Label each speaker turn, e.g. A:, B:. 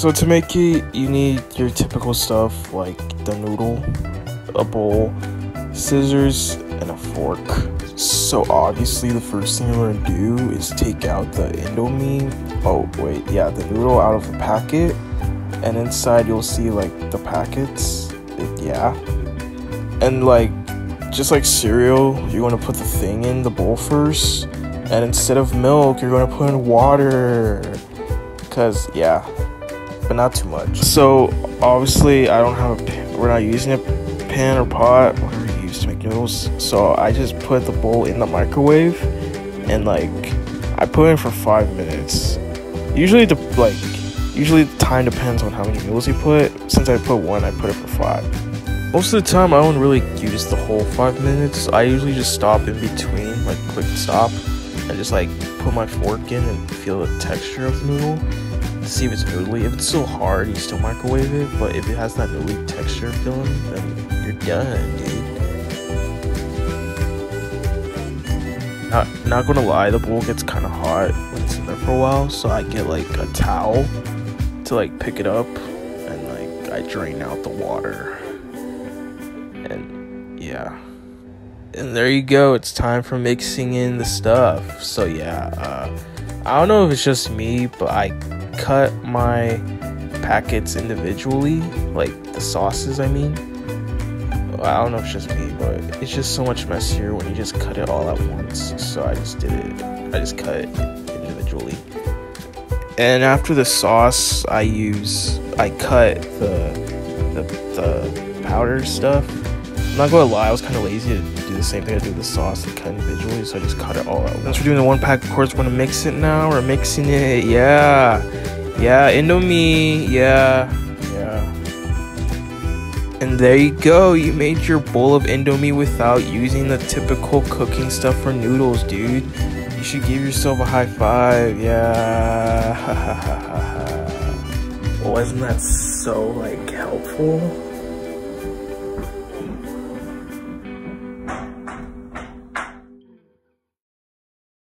A: So to make it, you need your typical stuff like the noodle, a bowl, scissors, and a fork. So obviously the first thing you're gonna do is take out the Indomie. Oh wait, yeah, the noodle out of the packet, and inside you'll see like the packets. It, yeah, and like just like cereal, you're gonna put the thing in the bowl first, and instead of milk, you're gonna put in water. Cause yeah, but not too much. So obviously I don't have a pan. We're not using a pan or pot, whatever you use to make noodles. So I just put the bowl in the microwave, and like I put in for five minutes. Usually the like usually the time depends on how many noodles you put. Since I put one, I put it for five. Most of the time, I don't really use the whole five minutes. I usually just stop in between, like quick stop, and just like put my fork in and feel the texture of the noodle to see if it's noodly. If it's still hard, you still microwave it, but if it has that noodly texture feeling, then you're done, dude. Not, not gonna lie, the bowl gets kind of hot when it's in there for a while, so I get like a towel to like pick it up and like I drain out the water. And yeah. And there you go. It's time for mixing in the stuff. So yeah, uh, I don't know if it's just me, but I cut my packets individually, like the sauces. I mean, I don't know if it's just me, but it's just so much messier when you just cut it all at once. So I just did it. I just cut it individually. And after the sauce, I use I cut the the, the powder stuff. I'm not gonna lie, I was kind of lazy to do the same thing I do with the sauce and cut individually, so I just cut it all out. Once we're doing the one pack, of course, we're gonna mix it now. We're mixing it, yeah, yeah, Indomie, yeah, yeah. And there you go, you made your bowl of Indomie without using the typical cooking stuff for noodles, dude. You should give yourself a high five, yeah. Wasn't that so like helpful?